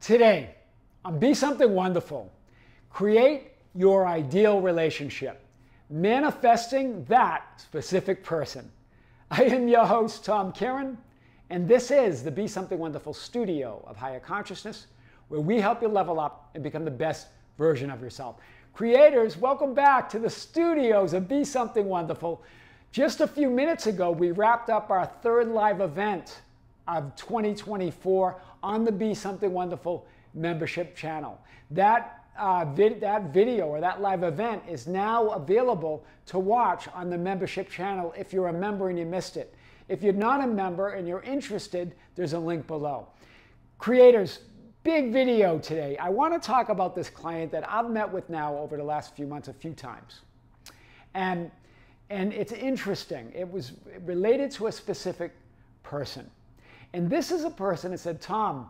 Today, on Be Something Wonderful, create your ideal relationship, manifesting that specific person. I am your host, Tom Kearin, and this is the Be Something Wonderful studio of higher consciousness, where we help you level up and become the best version of yourself. Creators, welcome back to the studios of Be Something Wonderful. Just a few minutes ago, we wrapped up our third live event of 2024 on the Be Something Wonderful membership channel. That, uh, vid- that video or that live event is now available to watch on the membership channel if you're a member and you missed it. If you're not a member and you're interested, there's a link below. Creators, big video today. I want to talk about this client that I've met with now over the last few months a few times. And, and it's interesting. It was related to a specific person. And this is a person that said, Tom,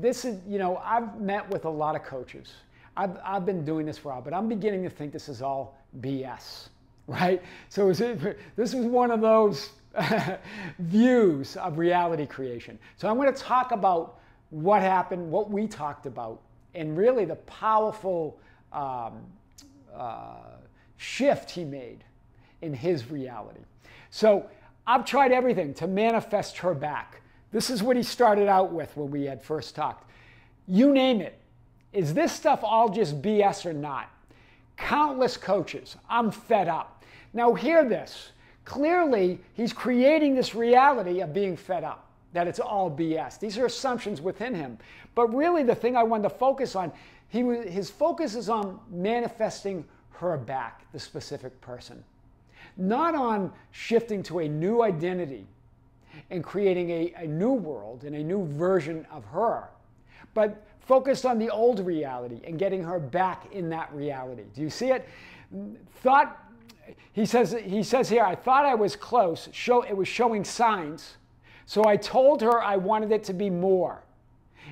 this is, you know, I've met with a lot of coaches. I've, I've been doing this for a while, but I'm beginning to think this is all BS, right? So was, this is one of those views of reality creation. So I'm going to talk about what happened, what we talked about, and really the powerful um, uh, shift he made in his reality. So I've tried everything to manifest her back. This is what he started out with when we had first talked. You name it. Is this stuff all just BS or not? Countless coaches. I'm fed up. Now, hear this. Clearly, he's creating this reality of being fed up, that it's all BS. These are assumptions within him. But really, the thing I wanted to focus on, he, his focus is on manifesting her back, the specific person not on shifting to a new identity and creating a, a new world and a new version of her, but focused on the old reality and getting her back in that reality. Do you see it? Thought he says he says here, I thought I was close, show it was showing signs. So I told her I wanted it to be more.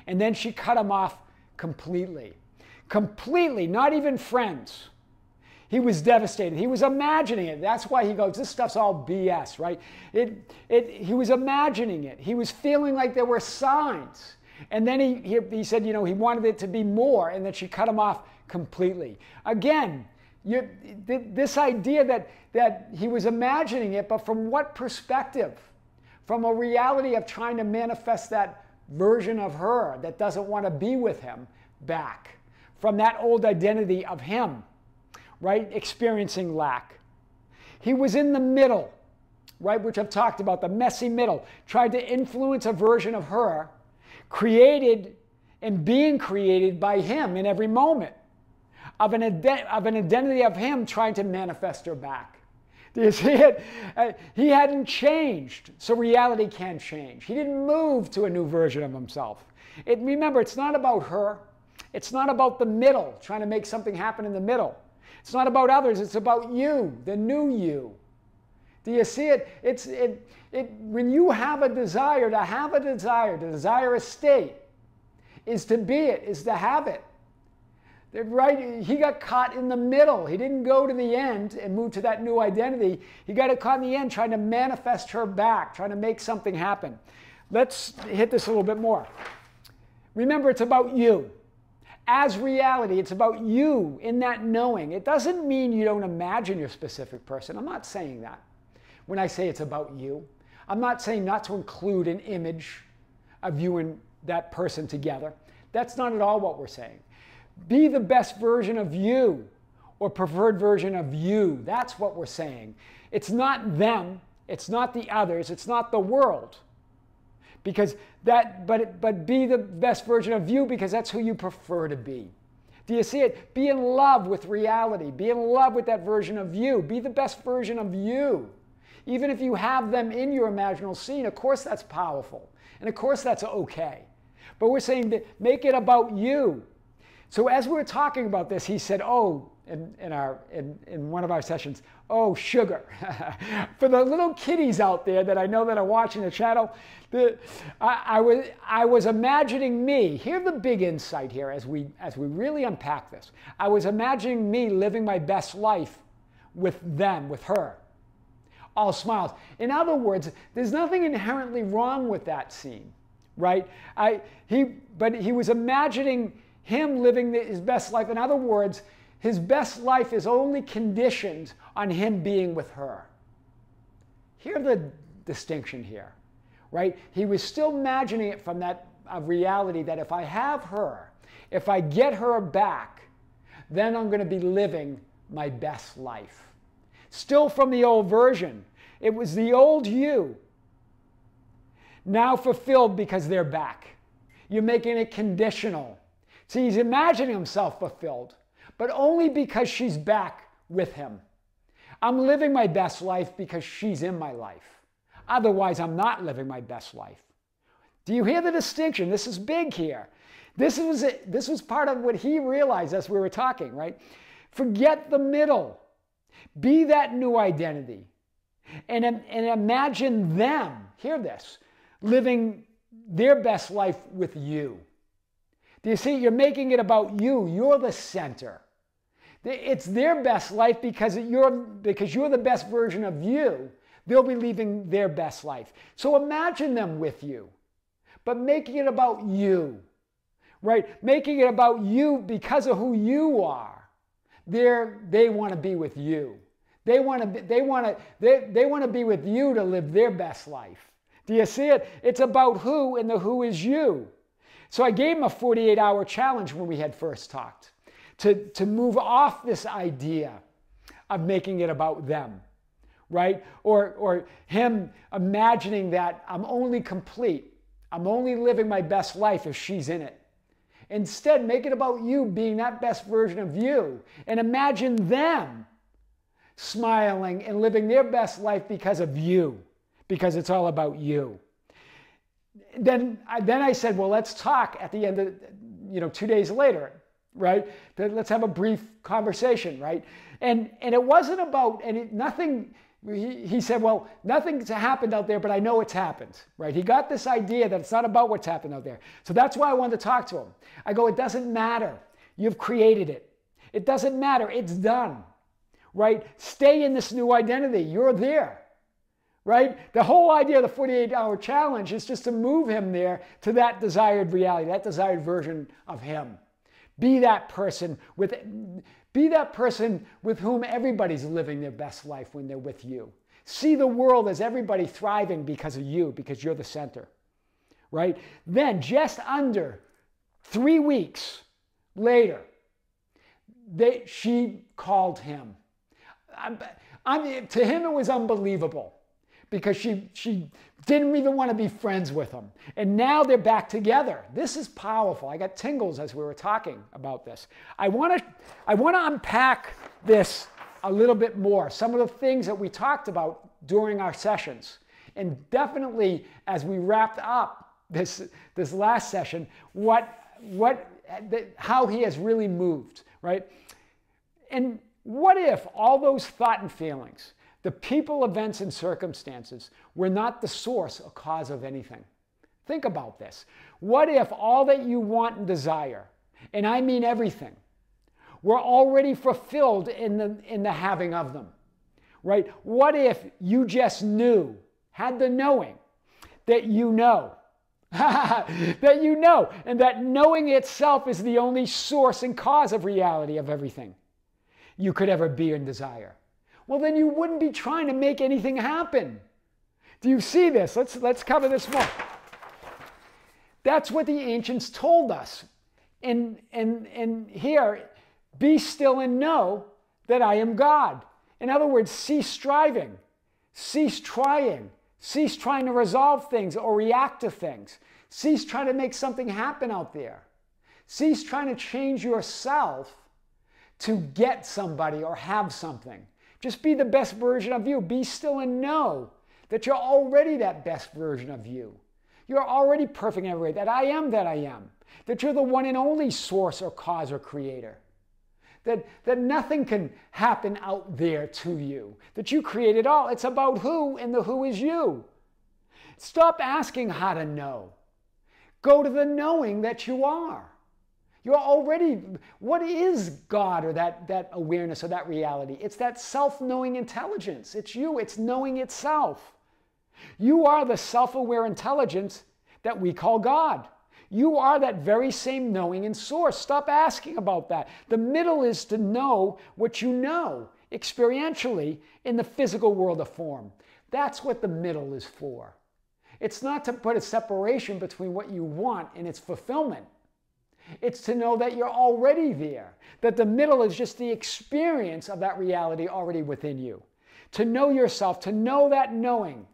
And then she cut him off completely. Completely, not even friends. He was devastated. He was imagining it. That's why he goes, this stuff's all BS, right? It, it, he was imagining it. He was feeling like there were signs. And then he, he, he said, you know, he wanted it to be more, and that she cut him off completely. Again, you, this idea that, that he was imagining it, but from what perspective? From a reality of trying to manifest that version of her that doesn't want to be with him back. From that old identity of him right? Experiencing lack. He was in the middle, right? Which I've talked about, the messy middle. Tried to influence a version of her, created and being created by him in every moment of an, of an identity of him trying to manifest her back. Do you see it? He hadn't changed, so reality can't change. He didn't move to a new version of himself. It, remember, it's not about her. It's not about the middle, trying to make something happen in the middle. It's not about others, it's about you, the new you. Do you see it? It's it, it when you have a desire, to have a desire, to desire a state, is to be it, is to have it. Right? He got caught in the middle. He didn't go to the end and move to that new identity. He got caught in the end trying to manifest her back, trying to make something happen. Let's hit this a little bit more. Remember, it's about you as reality. It's about you in that knowing. It doesn't mean you don't imagine your specific person. I'm not saying that when I say it's about you. I'm not saying not to include an image of you and that person together. That's not at all what we're saying. Be the best version of you or preferred version of you. That's what we're saying. It's not them, it's not the others, it's not the world because that but but be the best version of you because that's who you prefer to be. Do you see it? Be in love with reality. Be in love with that version of you. Be the best version of you. Even if you have them in your imaginal scene of course that's powerful. And of course that's okay. But we're saying that make it about you. So as we're talking about this he said oh in, in, our, in, in one of our sessions, oh, sugar. For the little kiddies out there that I know that are watching the channel, the, I, I, was, I was imagining me, hear the big insight here as we, as we really unpack this. I was imagining me living my best life with them, with her. All smiles. In other words, there's nothing inherently wrong with that scene, right? I, he, but he was imagining him living his best life. In other words, his best life is only conditioned on him being with her. Hear the distinction here, right? He was still imagining it from that reality that if I have her, if I get her back, then I'm going to be living my best life. Still from the old version. It was the old you, now fulfilled because they're back. You're making it conditional. See, he's imagining himself fulfilled, but only because she's back with him. I'm living my best life because she's in my life. Otherwise, I'm not living my best life. Do you hear the distinction? This is big here. This was, this was part of what he realized as we were talking, right? Forget the middle. Be that new identity. And, and imagine them, hear this, living their best life with you. Do you see? You're making it about you. You're the center. It's their best life because you're, because you're the best version of you. They'll be living their best life. So imagine them with you, but making it about you, right? Making it about you because of who you are. They're, they want to be with you. They want to, they want to, they, they want to be with you to live their best life. Do you see it? It's about who, and the who is you. So I gave him a 48 hour challenge when we had first talked to, to move off this idea of making it about them, right? Or, or him imagining that I'm only complete, I'm only living my best life if she's in it. Instead, make it about you being that best version of you and imagine them smiling and living their best life because of you, because it's all about you. Then, then I said, well, let's talk at the end of, you know, two days later, right? Let's have a brief conversation, right? And, and it wasn't about, and it, nothing, he, he said, well, nothing's happened out there, but I know it's happened, right? He got this idea that it's not about what's happened out there. So that's why I wanted to talk to him. I go, it doesn't matter. You've created it. It doesn't matter. It's done right? Stay in this new identity. You're there, right? The whole idea of the 48 hour challenge is just to move him there to that desired reality, that desired version of him. Be that person with be that person with whom everybody's living their best life when they're with you. See the world as everybody thriving because of you, because you're the center. Right? Then just under 3 weeks later, they, she called him I'm, I'm, to him, it was unbelievable because she, she didn't even want to be friends with him. And now they're back together. This is powerful. I got tingles as we were talking about this. I want to I want to unpack this a little bit more. Some of the things that we talked about during our sessions. And definitely as we wrapped up this, this last session, what, what, how he has really moved, right? And what if all those thought and feelings, the people, events, and circumstances were not the source or cause of anything? Think about this. What if all that you want and desire, and I mean everything, were already fulfilled in the, in the having of them? Right? What if you just knew, had the knowing that you know, that you know, and that knowing itself is the only source and cause of reality of everything? you could ever be and desire. Well, then you wouldn't be trying to make anything happen. Do you see this? Let's, let's cover this more. That's what the ancients told us. And, and, and here, be still and know that I am God. In other words, cease striving, cease trying, cease trying to resolve things or react to things, cease trying to make something happen out there, cease trying to change yourself to get somebody or have something. Just be the best version of you. Be still and know that you're already that best version of you. You're already perfect in every way, that I am that I am, that you're the one and only source or cause or creator. That, that nothing can happen out there to you, that you create it all. It's about who, and the who is you. Stop asking how to know. Go to the knowing that you are. You're already, what is God or that, that awareness or that reality? It's that self knowing intelligence. It's you, it's knowing itself. You are the self aware intelligence that we call God. You are that very same knowing and source. Stop asking about that. The middle is to know what you know experientially in the physical world of form. That's what the middle is for. It's not to put a separation between what you want and its fulfillment. It's to know that you're already there, that the middle is just the experience of that reality already within you. To know yourself, to know that knowing,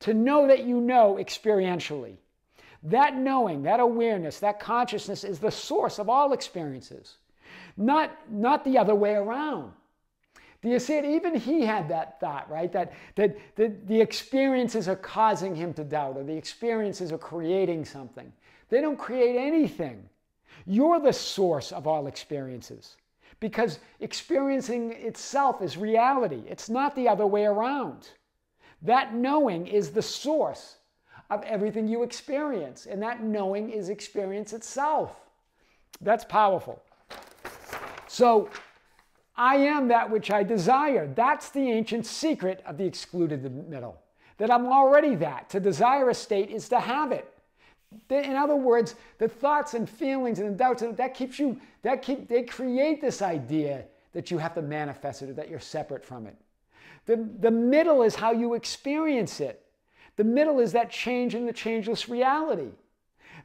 to know that you know experientially. That knowing, that awareness, that consciousness is the source of all experiences, not, not the other way around. Do you see it? Even he had that thought, right? That, that, that the experiences are causing him to doubt, or the experiences are creating something. They don't create anything. You're the source of all experiences because experiencing itself is reality. It's not the other way around. That knowing is the source of everything you experience, and that knowing is experience itself. That's powerful. So, I am that which I desire. That's the ancient secret of the excluded middle. That I'm already that. To desire a state is to have it. In other words, the thoughts and feelings and the doubts that keeps you that keep they create this idea that you have to manifest it or that you're separate from it. The, the middle is how you experience it. The middle is that change in the changeless reality.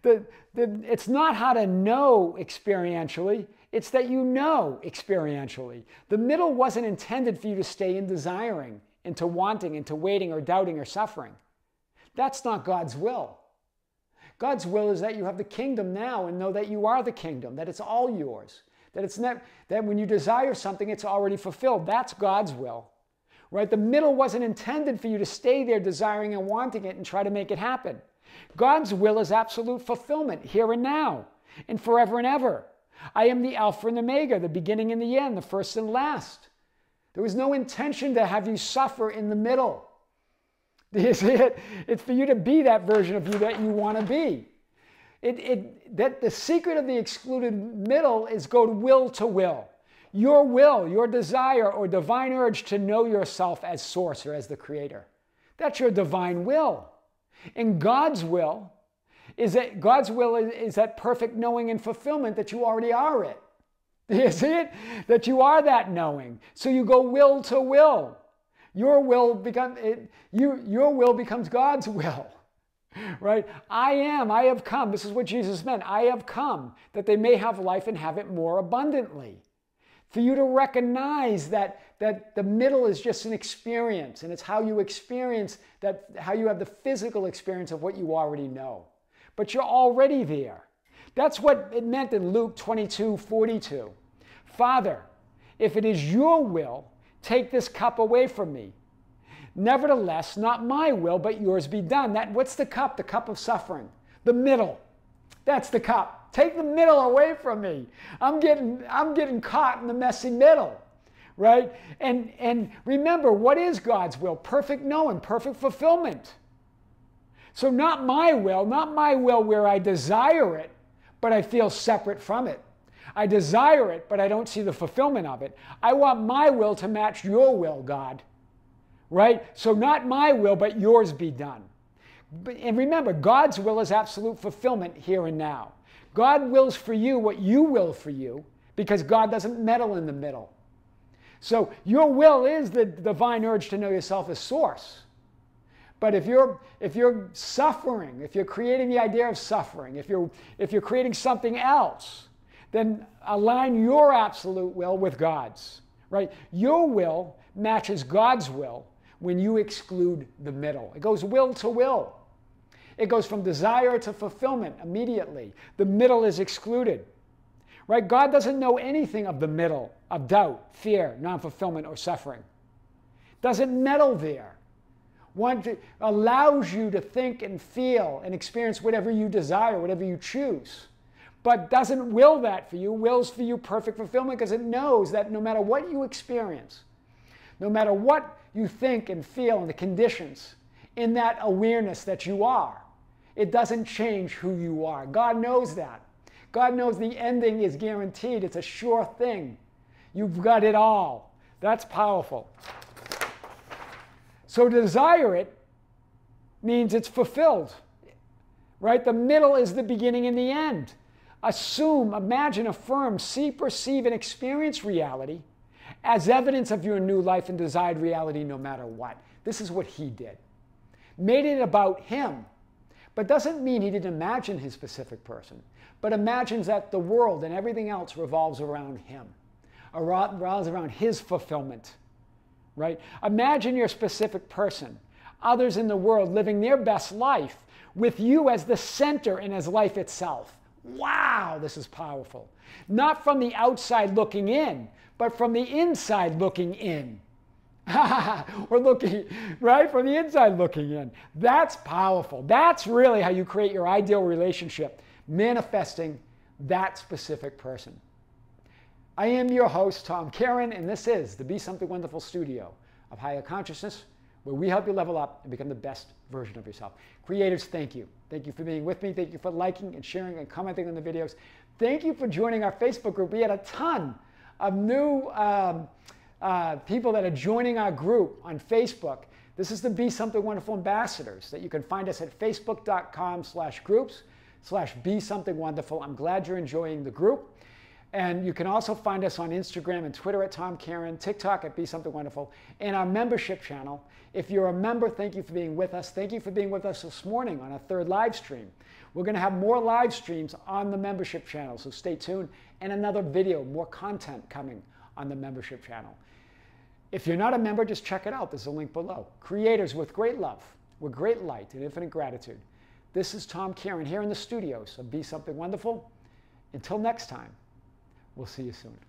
The, the, it's not how to know experientially, it's that you know experientially. The middle wasn't intended for you to stay in desiring, into wanting, into waiting or doubting or suffering. That's not God's will. God's will is that you have the kingdom now and know that you are the kingdom, that it's all yours. That it's that when you desire something, it's already fulfilled. That's God's will. Right? The middle wasn't intended for you to stay there desiring and wanting it and try to make it happen. God's will is absolute fulfillment here and now and forever and ever. I am the Alpha and the Omega, the beginning and the end, the first and last. There was no intention to have you suffer in the middle. Do you see it? It's for you to be that version of you that you want to be. It, it, that the secret of the excluded middle is go to will to will. Your will, your desire or divine urge to know yourself as source or as the creator. That's your divine will. And God's will is that God's will is, is that perfect knowing and fulfillment that you already are it. Do you see it? That you are that knowing. So you go will to will. Your will become it, you, your will becomes God's will. Right? I am, I have come. This is what Jesus meant. I have come that they may have life and have it more abundantly. For you to recognize that, that the middle is just an experience, and it's how you experience that, how you have the physical experience of what you already know. But you're already there. That's what it meant in Luke 22 42. Father, if it is your will, Take this cup away from me. Nevertheless, not my will, but yours be done. That what's the cup? The cup of suffering. The middle. That's the cup. Take the middle away from me. I'm getting I'm getting caught in the messy middle. Right? And and remember, what is God's will? Perfect knowing, perfect fulfillment. So not my will, not my will where I desire it, but I feel separate from it. I desire it, but I don't see the fulfillment of it. I want my will to match your will, God. Right? So, not my will, but yours be done. And remember, God's will is absolute fulfillment here and now. God wills for you what you will for you because God doesn't meddle in the middle. So, your will is the divine urge to know yourself as source. But if you're, if you're suffering, if you're creating the idea of suffering, if you're, if you're creating something else, then align your absolute will with God's, right? Your will matches God's will when you exclude the middle. It goes will to will. It goes from desire to fulfillment immediately. The middle is excluded. Right? God doesn't know anything of the middle, of doubt, fear, non fulfillment, or suffering. Doesn't meddle there. One allows you to think and feel and experience whatever you desire, whatever you choose but doesn't will that for you, wills for you perfect fulfillment because it knows that no matter what you experience, no matter what you think and feel and the conditions in that awareness that you are, it doesn't change who you are. God knows that. God knows the ending is guaranteed, it's a sure thing. You've got it all. That's powerful. So desire it means it's fulfilled. right? The middle is the beginning and the end. Assume, imagine, affirm, see, perceive, and experience reality as evidence of your new life and desired reality no matter what. This is what he did. Made it about him, but doesn't mean he didn't imagine his specific person, but imagines that the world and everything else revolves around him, revolves around his fulfillment, right? Imagine your specific person, others in the world living their best life with you as the center and as life itself. Wow, this is powerful. Not from the outside looking in, but from the inside looking in. We're looking, right? From the inside looking in. That's powerful. That's really how you create your ideal relationship, manifesting that specific person. I am your host, Tom Kearin, and this is the Be Something Wonderful studio of higher consciousness where we help you level up and become the best version of yourself. Creators, thank you. Thank you for being with me. Thank you for liking and sharing and commenting on the videos. Thank you for joining our Facebook group. We had a ton of new um, uh, people that are joining our group on Facebook. This is the Be Something Wonderful Ambassadors that you can find us at facebook.com slash groups slash Be Something Wonderful. I'm glad you're enjoying the group. And you can also find us on Instagram and Twitter at Tom Kearin, TikTok at Be Something Wonderful, and our membership channel. If you're a member, thank you for being with us. Thank you for being with us this morning on a third live stream. We're going to have more live streams on the membership channel, so stay tuned. And another video, more content coming on the membership channel. If you're not a member, just check it out. There's a link below. Creators with great love, with great light and infinite gratitude. This is Tom Kearin here in the studios of Be Something Wonderful. Until next time. We'll see you soon.